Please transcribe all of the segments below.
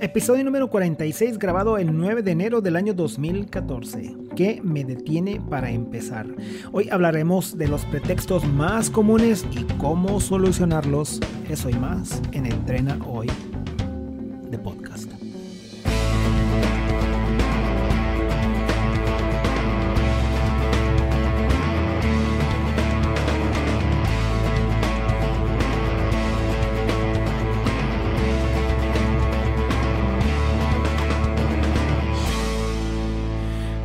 Episodio número 46 grabado el 9 de enero del año 2014. ¿Qué me detiene para empezar? Hoy hablaremos de los pretextos más comunes y cómo solucionarlos. Eso y más en Entrena Hoy de podcast.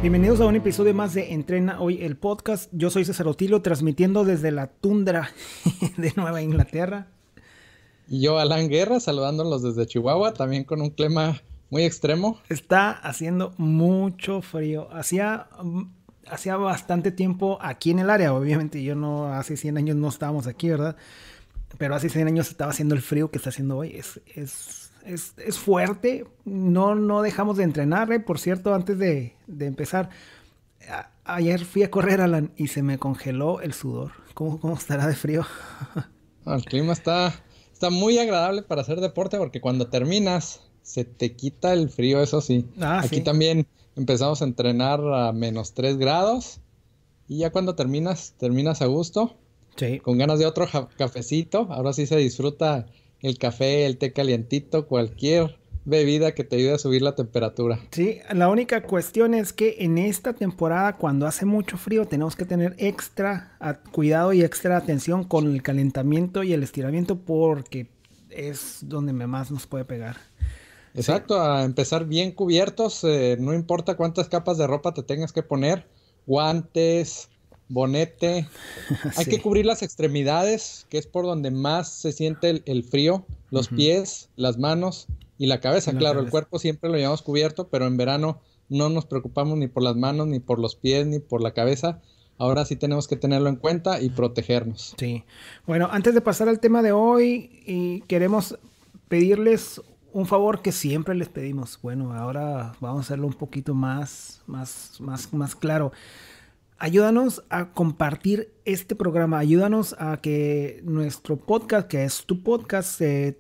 Bienvenidos a un episodio más de Entrena Hoy el podcast. Yo soy César Otilo, transmitiendo desde la tundra de Nueva Inglaterra. Y yo, Alan Guerra, saludándolos desde Chihuahua, también con un clima muy extremo. Está haciendo mucho frío. Hacía, hacía bastante tiempo aquí en el área, obviamente yo no, hace 100 años no estábamos aquí, ¿verdad? Pero hace 100 años estaba haciendo el frío que está haciendo hoy. Es, es es, fuerte. No, no dejamos de entrenar, ¿eh? por cierto, antes de, empezar. ayer fui a correr, Alan, y se me congeló el sudor. ¿Cómo, cómo estará de frío? el clima está, está muy agradable para hacer deporte porque cuando terminas se te quita el frío, eso sí. Ah, Aquí también empezamos a entrenar a menos 3 grados y ya cuando terminas, terminas a gusto. Sí. Con ganas de otro cafecito. Ahora sí se disfruta el café, el té calientito, cualquier bebida que te ayude a subir la temperatura. Sí, la única cuestión es que en esta temporada, cuando hace mucho frío, tenemos que tener extra cuidado y extra atención con el calentamiento y el estiramiento porque es donde más nos puede pegar. Exacto, a empezar bien cubiertos, eh, no importa cuántas capas de ropa te tengas que poner, guantes, bonete. Hay que cubrir las extremidades, que es por donde más se siente el, frío, los pies, las manos y la cabeza. claro, el cuerpo siempre lo llevamos cubierto, pero en verano no nos preocupamos ni por las manos, ni por los pies, ni por la cabeza. Ahora sí tenemos que tenerlo en cuenta y protegernos. Sí. Bueno, antes de pasar al tema de hoy, y queremos pedirles un favor que siempre les pedimos. Bueno, ahora vamos a hacerlo un poquito más, más, más, más claro ayúdanos a compartir este programa, ayúdanos a que nuestro podcast, que es tu podcast, se,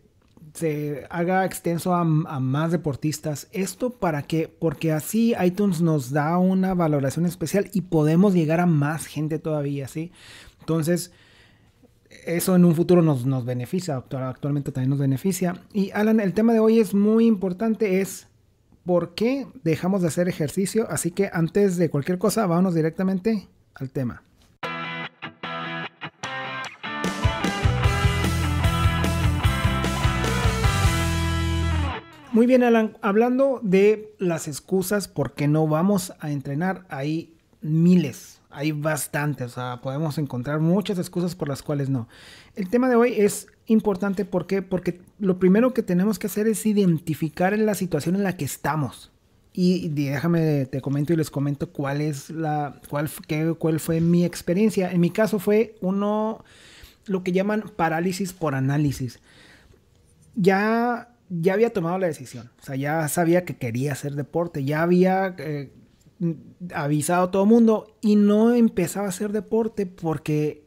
haga extenso a, más deportistas. Esto para que, porque así iTunes nos da una valoración especial y podemos llegar a más gente todavía, ¿sí? Entonces, eso en un futuro nos, nos beneficia, actualmente también nos beneficia. Y Alan, el tema de hoy es muy importante, es por qué dejamos de hacer ejercicio. Así que antes de cualquier cosa, vámonos directamente al tema. Muy bien, Alan. Hablando de las excusas por qué no vamos a entrenar, hay miles, hay bastantes. O sea, podemos encontrar muchas excusas por las cuales no. El tema de hoy es importante. ¿Por qué? Porque lo primero que tenemos que hacer es identificar la situación en la que estamos. Y, déjame, te comento y les comento cuál es la, cuál, qué, cuál fue mi experiencia. En mi caso fue uno, lo que llaman parálisis por análisis. Ya, ya había tomado la decisión. O sea, ya sabía que quería hacer deporte. Ya había eh, avisado a todo mundo y no empezaba a hacer deporte porque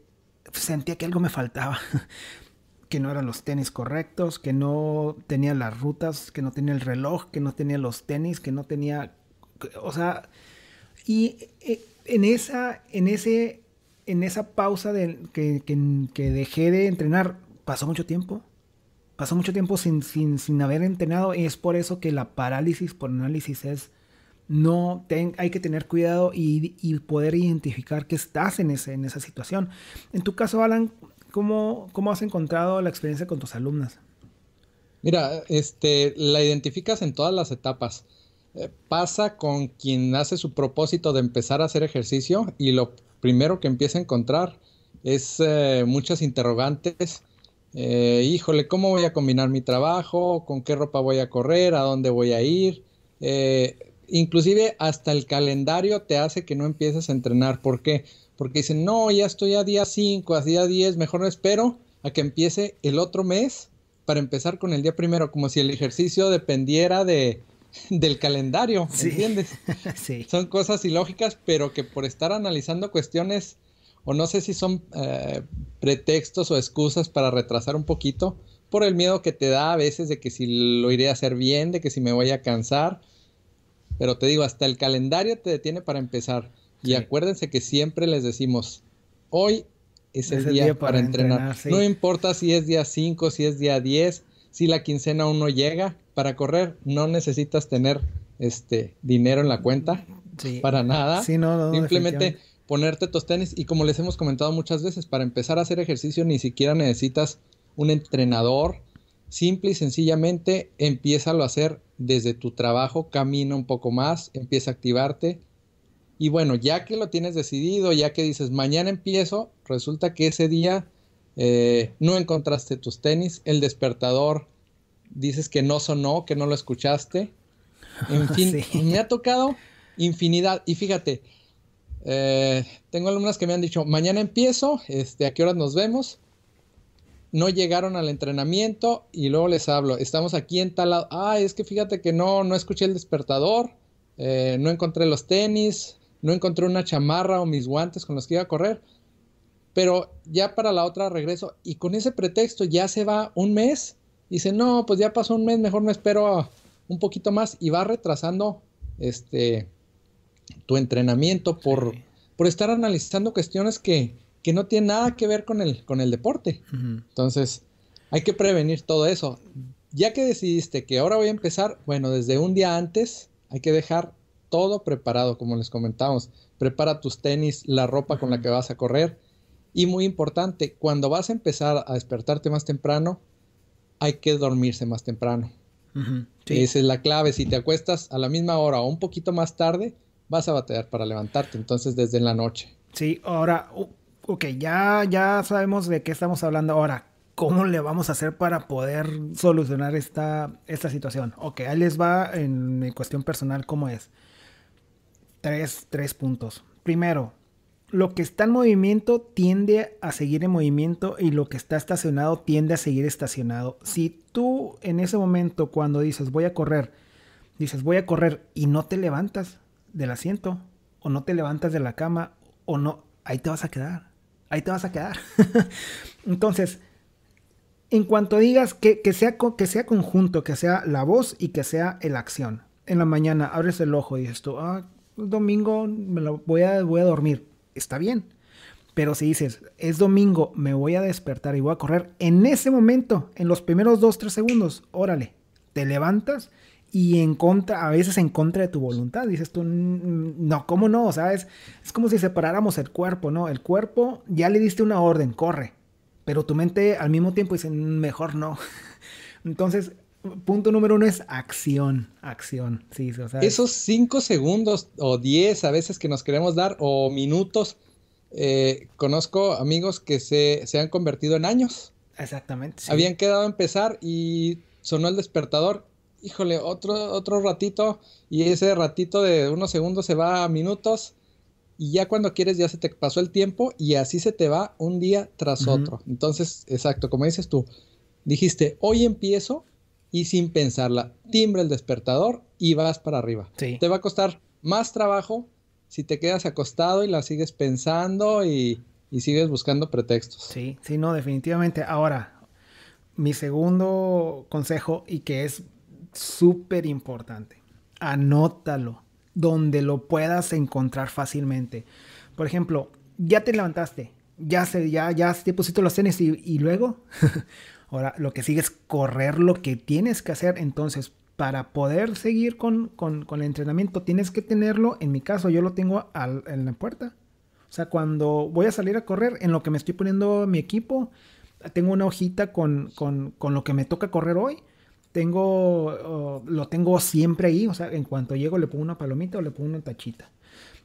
sentía que algo me faltaba. que no eran los tenis correctos, que no tenía las rutas, que no tenía el reloj, que no tenía los tenis, que no tenía, o sea, y eh, en esa, en ese, en esa pausa de, que, que, dejé de entrenar, pasó mucho tiempo. Pasó mucho tiempo sin, sin, sin haber entrenado y es por eso que la parálisis por análisis es no hay que tener cuidado y, poder identificar que estás en, ese, en esa situación. En tu caso, Alan, ¿Cómo, has encontrado la experiencia con tus alumnas? Mira, este, la identificas en todas las etapas. Eh, pasa con quien hace su propósito de empezar a hacer ejercicio y lo primero que empieza a encontrar es eh, muchas interrogantes. Eh, híjole, ¿cómo voy a combinar mi trabajo? ¿Con qué ropa voy a correr? ¿A dónde voy a ir? Inclusive hasta el calendario te hace que no empieces a entrenar. ¿Por qué? porque dicen, no, ya estoy a día 5, a día 10, mejor no espero a que empiece el otro mes para empezar con el día primero, como si el ejercicio dependiera de, del calendario, ¿entiendes? sí. Son cosas ilógicas, pero que por estar analizando cuestiones, o no sé si son eh, pretextos o excusas para retrasar un poquito, por el miedo que te da a veces de que si lo iré a hacer bien, de que si me voy a cansar. Pero te digo, hasta el calendario te detiene para empezar. Y acuérdense que siempre les decimos, hoy es, el día, para, entrenar. No importa si es día 5, si es día 10, si la quincena aún no llega. Para correr no necesitas tener este dinero en la cuenta. Para nada. Simplemente ponerte tus tenis y como les hemos comentado muchas veces, para empezar a hacer ejercicio ni siquiera necesitas un entrenador. Simple y sencillamente empieza a hacer desde tu trabajo, camina un poco más, empieza a activarte. Y bueno, ya que lo tienes decidido, ya que dices mañana empiezo, resulta que ese día eh, no encontraste tus tenis, el despertador dices que no sonó, que no lo escuchaste. En fin, me ha tocado infinidad. Y fíjate, eh, tengo alumnas que me han dicho, mañana empiezo, este, ¿a qué horas nos vemos? No llegaron al entrenamiento y luego les hablo, estamos aquí en tal lado, ah, es que fíjate que no, no escuché el despertador, eh, no encontré los tenis, no encontré una chamarra o mis guantes con los que iba a correr, pero ya para la otra regreso y con ese pretexto ya se va un mes, dice, no, pues ya pasó un mes, mejor me espero un poquito más y va retrasando este tu entrenamiento por, por estar analizando cuestiones que, que no tiene nada que ver con el, con el deporte. Entonces, hay que prevenir todo eso. Ya que decidiste que ahora voy a empezar, bueno, desde un día antes hay que dejar todo preparado, como les comentamos. Prepara tus tenis, la ropa con la que vas a correr. Y muy importante, cuando vas a empezar a despertarte más temprano, hay que dormirse más temprano. Esa es la clave. Si te acuestas a la misma hora o un poquito más tarde, vas a batear para levantarte. Entonces, desde la noche. Sí, ahora, ok, ya, ya sabemos de qué estamos hablando ahora. ¿Cómo le vamos a hacer para poder solucionar esta, esta situación? Ok, ahí les va en cuestión personal cómo es. Tres, tres puntos. Primero, lo que está en movimiento tiende a seguir en movimiento y lo que está estacionado tiende a seguir estacionado. Si tú en ese momento cuando dices voy a correr, dices voy a correr y no te levantas del asiento o no te levantas de la cama o no, ahí te vas a quedar ahí te vas a quedar. Entonces, en cuanto digas que, sea, que sea conjunto, que sea la voz y que sea la acción. En la mañana abres el ojo y dices tú, ah, domingo me lo voy a, voy a dormir. Está bien. Pero si dices, es domingo, me voy a despertar y voy a correr, en ese momento, en los primeros dos, tres segundos, órale, te levantas y en contra, a veces en contra de tu voluntad. Dices tú, no, ¿cómo no? O sea, es, es como si separáramos el cuerpo, ¿no? El cuerpo ya le diste una orden, corre. Pero tu mente al mismo tiempo dice, mejor no. Entonces, punto número uno es acción, acción. Sí, o sea, Esos cinco segundos o diez a veces que nos queremos dar o minutos, eh, conozco amigos que se, se, han convertido en años. Exactamente. Habían quedado a empezar y sonó el despertador híjole, otro, otro ratito y ese ratito de unos segundos se va a minutos y ya cuando quieres ya se te pasó el tiempo y así se te va un día tras otro. Entonces, exacto, como dices tú, dijiste, hoy empiezo y sin pensarla, timbre el despertador y vas para arriba. Te va a costar más trabajo si te quedas acostado y la sigues pensando y, y sigues buscando pretextos. Sí, sí, no, definitivamente. Ahora, mi segundo consejo y que es súper importante. Anótalo donde lo puedas encontrar fácilmente. Por ejemplo, ya te levantaste, ya, se, ya, ya te pusiste los tenis y, luego, ahora lo que sigue es correr lo que tienes que hacer. Entonces, para poder seguir con, con, el entrenamiento, tienes que tenerlo. En mi caso, yo lo tengo en la puerta. O sea, cuando voy a salir a correr, en lo que me estoy poniendo mi equipo, tengo una hojita con, con, con lo que me toca correr hoy tengo, lo tengo siempre ahí, o sea, en cuanto llego le pongo una palomita o le pongo una tachita.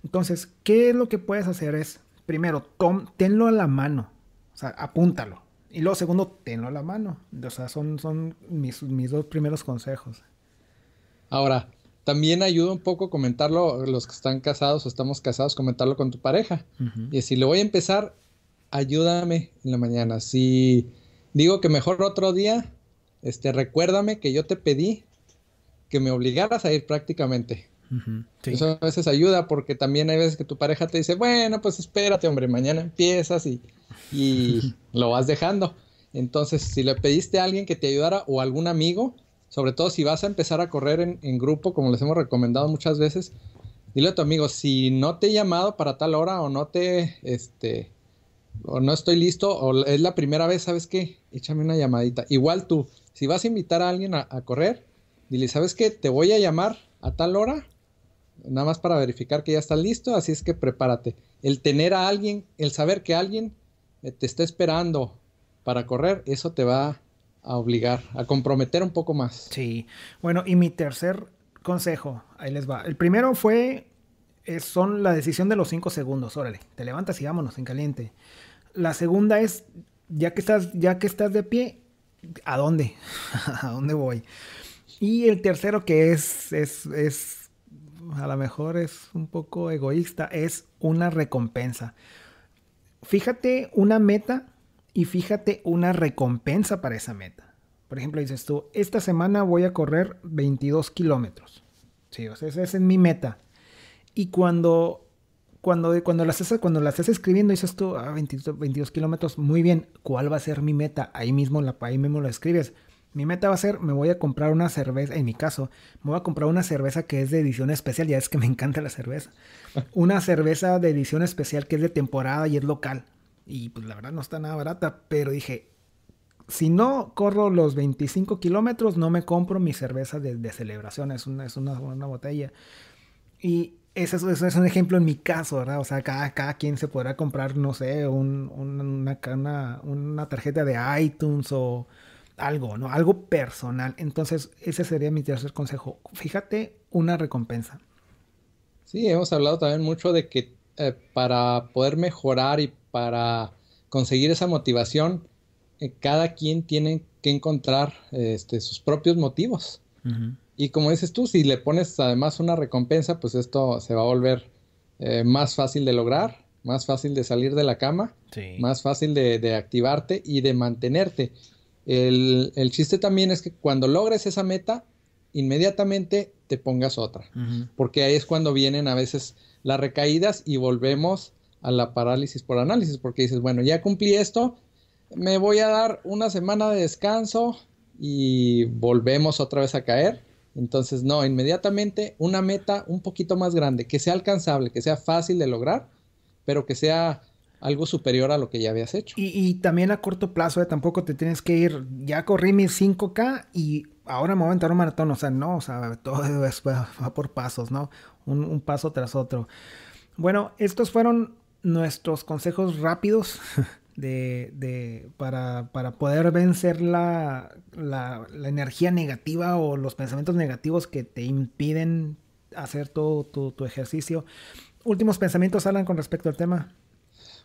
Entonces, ¿qué es lo que puedes hacer? Es, primero, tom, tenlo a la mano, o sea, apúntalo. Y luego, segundo, tenlo a la mano. O sea, son, son mis, mis dos primeros consejos. Ahora, también ayuda un poco comentarlo, los que están casados o estamos casados, comentarlo con tu pareja. Y si le voy a empezar, ayúdame en la mañana. Si digo que mejor otro día, este, recuérdame que yo te pedí que me obligaras a ir prácticamente. Eso a veces ayuda porque también hay veces que tu pareja te dice, bueno, pues espérate, hombre, mañana empiezas y, y lo vas dejando. Entonces, si le pediste a alguien que te ayudara o algún amigo, sobre todo si vas a empezar a correr en, grupo, como les hemos recomendado muchas veces, dile a tu amigo, si no te he llamado para tal hora o no te, este, o no estoy listo, o es la primera vez, ¿sabes qué? Échame una llamadita. Igual tú, si vas a invitar a alguien a, correr, dile, ¿sabes qué? Te voy a llamar a tal hora, nada más para verificar que ya estás listo, así es que prepárate. El tener a alguien, el saber que alguien eh, te está esperando para correr, eso te va a obligar a comprometer un poco más. Sí. Bueno, y mi tercer consejo, ahí les va. El primero fue, son la decisión de los cinco segundos. Órale, te levantas y vámonos en caliente. La segunda es, ya que estás, ya que estás de pie, ¿a dónde? ¿A dónde voy? Y el tercero que es, es, es, a lo mejor es un poco egoísta, es una recompensa. Fíjate una meta y fíjate una recompensa para esa meta. Por ejemplo, dices tú, esta semana voy a correr 22 kilómetros. Sí, o sea, esa es mi meta. Y cuando, cuando, cuando, las, estás, cuando las estás escribiendo, dices tú, ah, 22, kilómetros, muy bien, ¿cuál va a ser mi meta? Ahí mismo, la, ahí mismo lo escribes. Mi meta va a ser, me voy a comprar una cerveza, en mi caso, me voy a comprar una cerveza que es de edición especial, ya es que me encanta la cerveza. Una cerveza de edición especial que es de temporada y es local. Y pues la verdad no está nada barata, pero dije, si no corro los 25 kilómetros, no me compro mi cerveza de, celebración, es una, es una, botella. Y ese, es un ejemplo en mi caso, ¿verdad? O sea, cada, cada quien se podrá comprar, no sé, un, una, una, una tarjeta de iTunes o algo, ¿no? Algo personal. Entonces, ese sería mi tercer consejo. Fíjate una recompensa. Sí, hemos hablado también mucho de que eh, para poder mejorar y para conseguir esa motivación, eh, cada quien tiene que encontrar este, sus propios motivos. Y como dices tú, si le pones además una recompensa, pues esto se va a volver eh, más fácil de lograr, más fácil de salir de la cama, más fácil de, activarte y de mantenerte. El, chiste también es que cuando logres esa meta, inmediatamente te pongas otra, porque ahí es cuando vienen a veces las recaídas y volvemos a la parálisis por análisis, porque dices, bueno, ya cumplí esto, me voy a dar una semana de descanso y volvemos otra vez a caer. Entonces, no, inmediatamente una meta un poquito más grande, que sea alcanzable, que sea fácil de lograr, pero que sea algo superior a lo que ya habías hecho. Y, también a corto plazo, eh, tampoco te tienes que ir, ya corrí mis 5K y ahora me voy a entrar un maratón, o sea, no, o sea, todo es, va, por pasos, ¿no? un paso tras otro. Bueno, estos fueron nuestros consejos rápidos de, para, poder vencer la, energía negativa o los pensamientos negativos que te impiden hacer todo tu, ejercicio. Últimos pensamientos, Alan, con respecto al tema.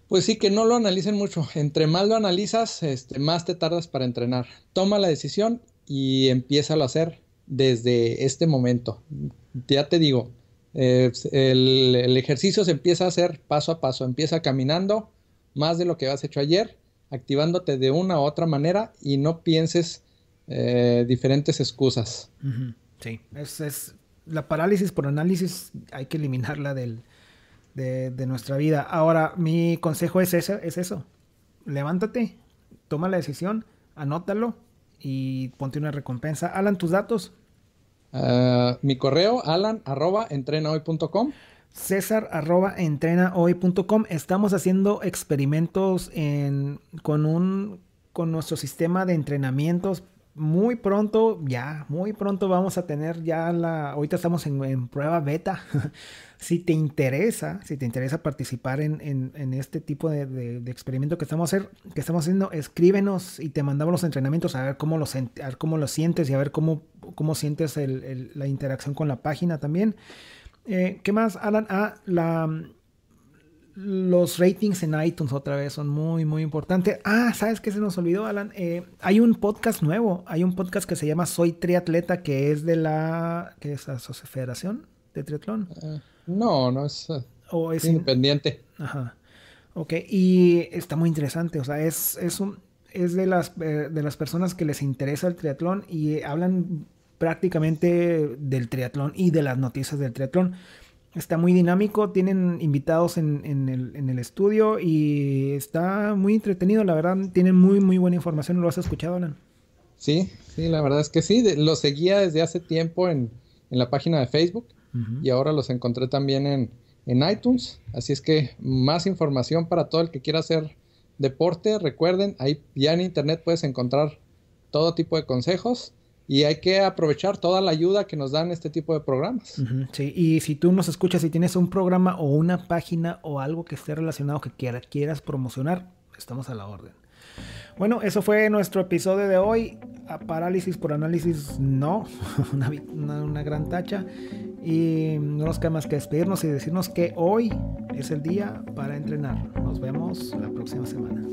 Pues sí, que no lo analicen mucho. Entre más lo analizas, este, más te tardas para entrenar. Toma la decisión y empieza a hacer desde este momento. Ya te digo, eh, el, ejercicio se empieza a hacer paso a paso, empieza caminando más de lo que has hecho ayer, activándote de una u otra manera y no pienses eh, diferentes excusas. Sí, es, la parálisis por análisis, hay que eliminarla del, de, nuestra vida. Ahora, mi consejo es, ese, es eso, levántate, toma la decisión, anótalo y ponte una recompensa. Alan, tus datos. Ah, mi correo, alan arroba entrenahoy.com. César arroba entrenahoy.com. Estamos haciendo experimentos en, con, nuestro sistema de entrenamientos. Muy pronto, ya, muy pronto vamos a tener ya la. Ahorita estamos en prueba beta. Si te interesa, si te interesa participar en, este tipo de, experimento que estamos, estamos haciendo, escríbenos y te mandamos los entrenamientos a ver cómo los, sientes y a ver cómo sientes la interacción con la página también. Eh, ¿Qué más, Alan? Ah, la, los ratings en iTunes otra vez son muy, muy importantes. Ah, ¿sabes qué se nos olvidó, Alan? Eh, hay un podcast nuevo. Hay un podcast que se llama Soy Triatleta, que es de la... ¿Qué es? Asociación Federación de Triatlón. Ah. No, no es, independiente. Ajá. Ok, y está muy interesante, o sea, es, es, un, es de, las, eh, de las personas que les interesa el triatlón y hablan prácticamente del triatlón y de las noticias del triatlón. Está muy dinámico, tienen invitados en, el, en, el, estudio y está muy entretenido, la verdad, tienen muy, muy buena información. ¿Lo has escuchado, Alan? Sí, sí, la verdad es que sí, lo seguía desde hace tiempo en, en la página de Facebook y ahora los encontré también en, en iTunes, así es que más información para todo el que quiera hacer deporte, recuerden, ahí ya en internet puedes encontrar todo tipo de consejos y hay que aprovechar toda la ayuda que nos dan este tipo de programas. sí, y si tú nos escuchas y tienes un programa o una página o algo que esté relacionado que quieras promocionar, estamos a la orden. Bueno, eso fue nuestro episodio de hoy. A parálisis por análisis, no, una, gran tacha. Y no nos queda más que despedirnos y decirnos que hoy es el día para entrenar. Nos vemos la próxima semana.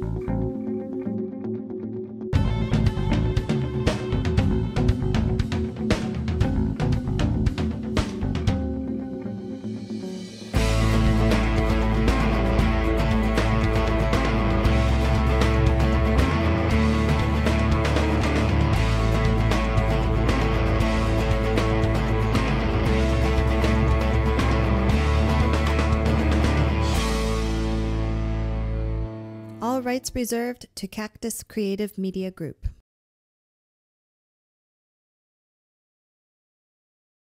Rights reserved to Cactus Creative Media Group.